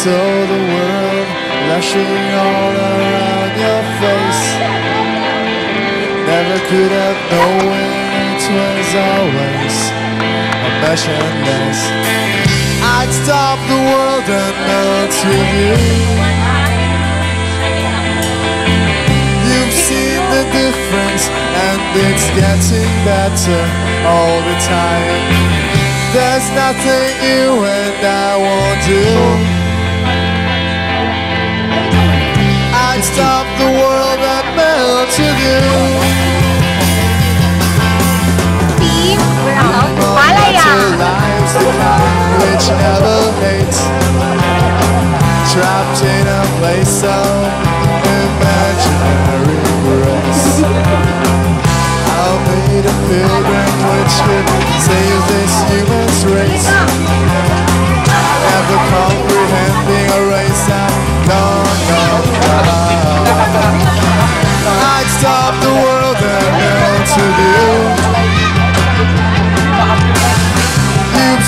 Saw the world blushing all around your face. Never could have known it was always emotionless I'd stop the world and melt with you. You've seen the difference and it's getting better all the time. There's nothing you and I won't do I'd stop the world and melt with you. Which never hates Trapped in a place of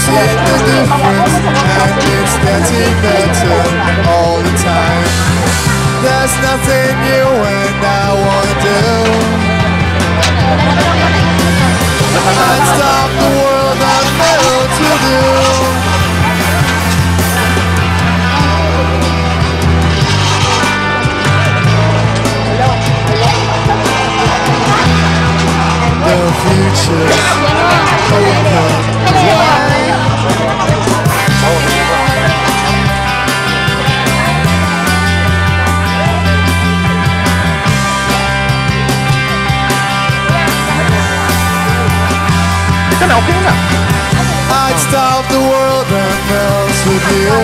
seen the difference and it's getting better all the time. There's nothing new and I wanna do. I'd stop the world I know to do. The future's Ikaw na, okay na. I'd stop the world and melt with you.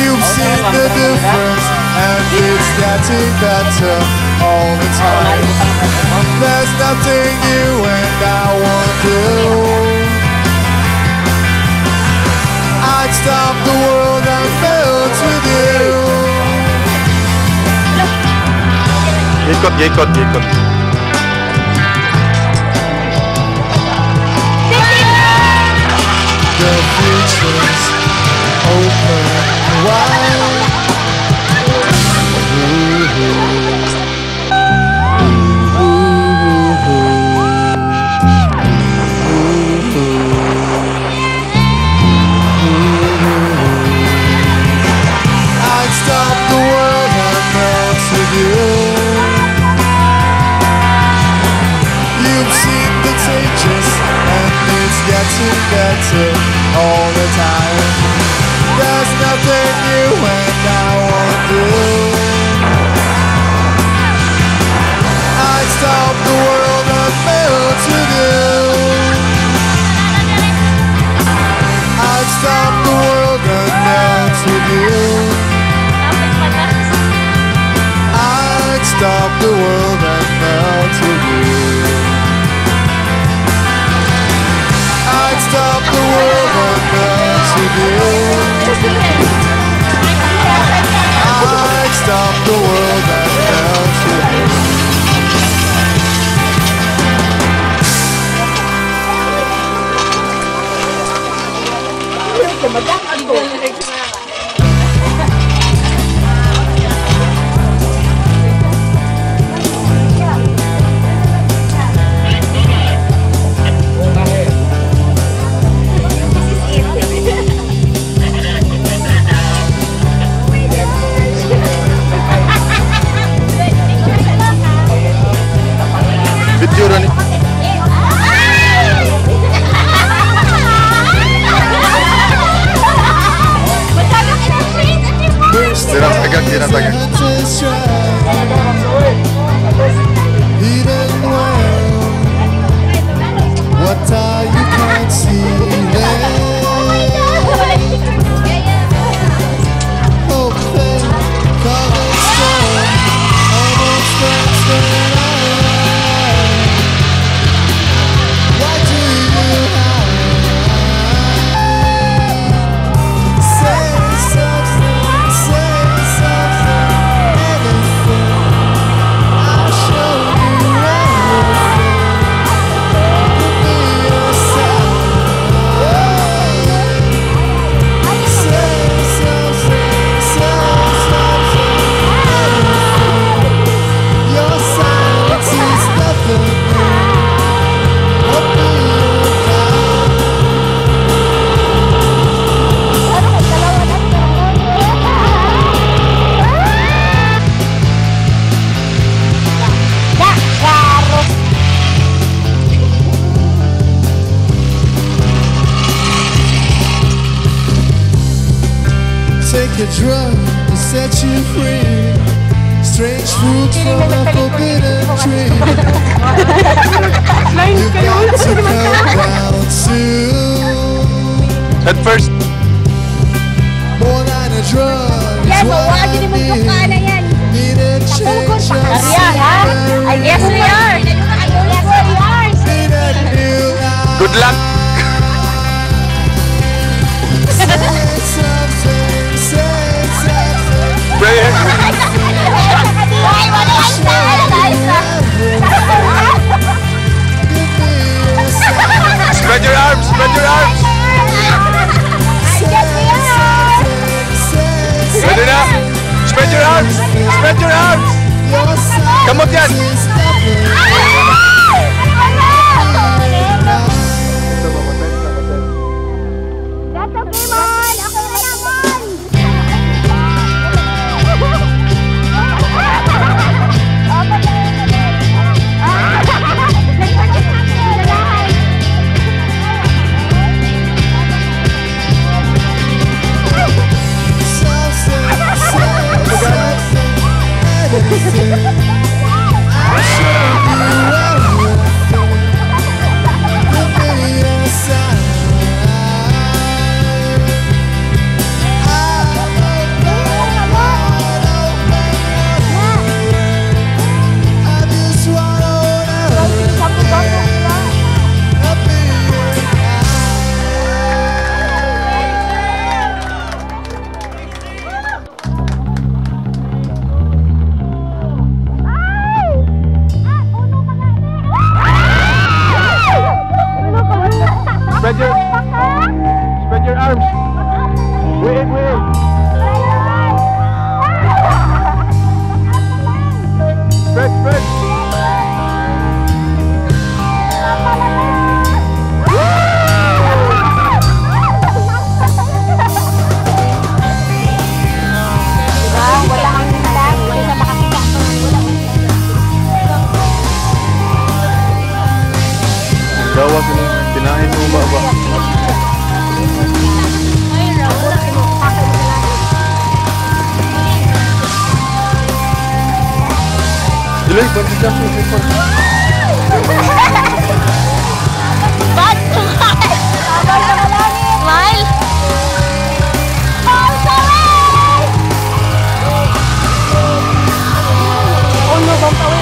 You've seen the difference, and it's getting better all the time. There's nothing you and I won't do. I'd stop the world and melt with you. Ikot, ikot, ikot. The future's open wide. 一个女生 drug to set you free. Strange fruit from a forbidden tree. You've got to come down soon. Head first. More than a drug. Yes, is what wag I yun mo need. mukha. Need a change of Ayan, ha? I guess we are. Yes, we are. Need a new life. Good luck. Spread your arms, spread your arms. Spread it enough. Spread your arms, spread your arms. Come again. Jawa kena kenain tu bawa. Jelek bagi kamu sifat. Batu. Smile. Oh no, don't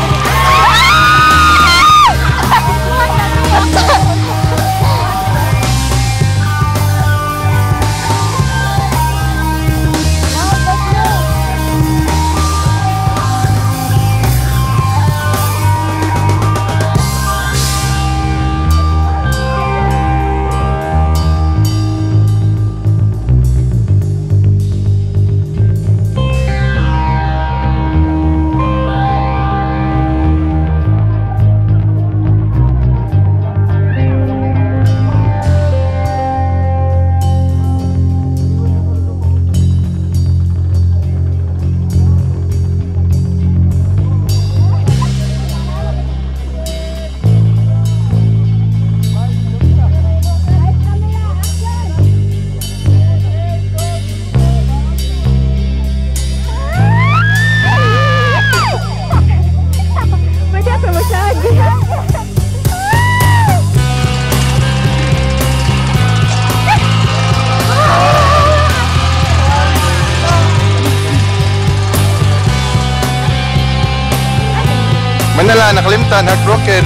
Manala, nakalimtan, heartbroken.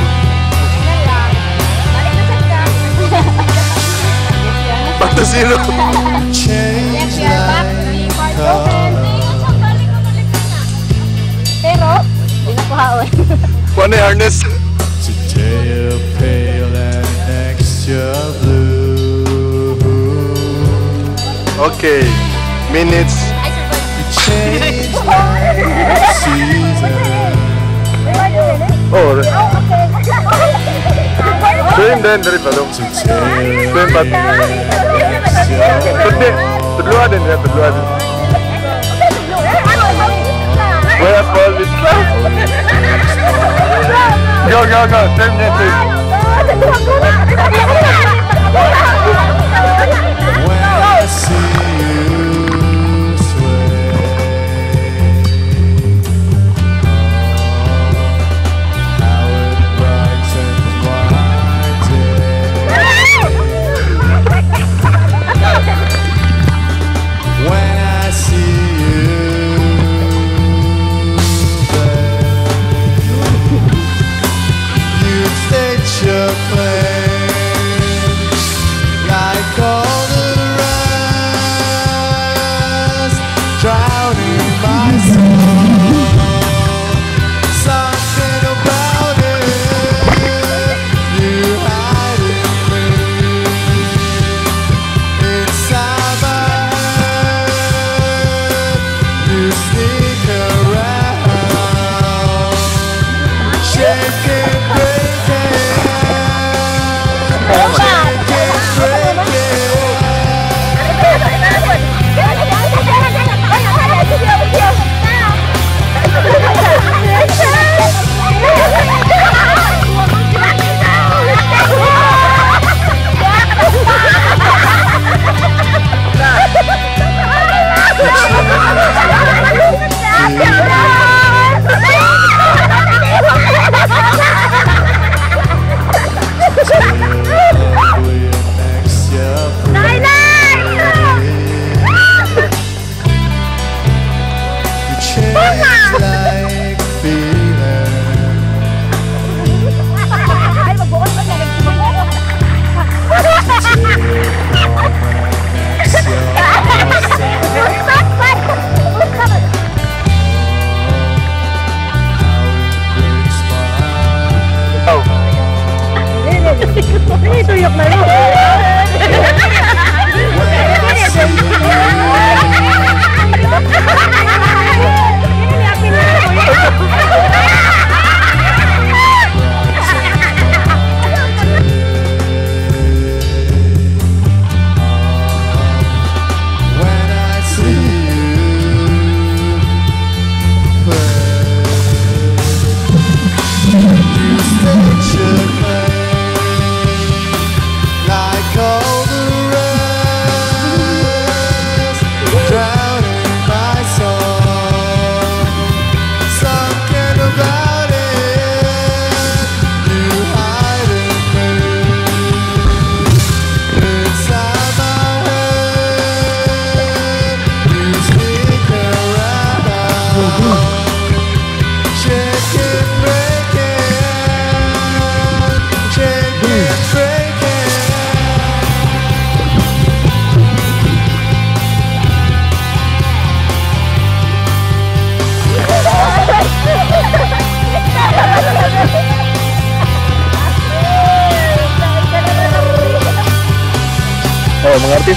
Back to zero. Change like Pero, hindi na kuhaon. One harness. Today you're pale and next you're blue. Okay. Minutes. Change like season. Oh, swim din, dari pa dong. Today Swim pa. Tudli. Tudluha din, ya, din. Where fall this Go, go, go. Swim din, you state your claim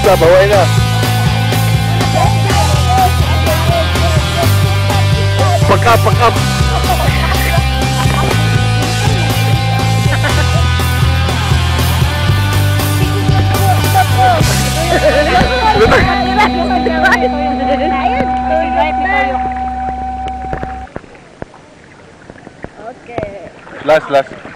Mga artista, baway na. Pack up, pack up. Okay. Last, last.